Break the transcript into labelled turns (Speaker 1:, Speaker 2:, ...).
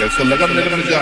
Speaker 1: कैसो लगन मेरे मन जा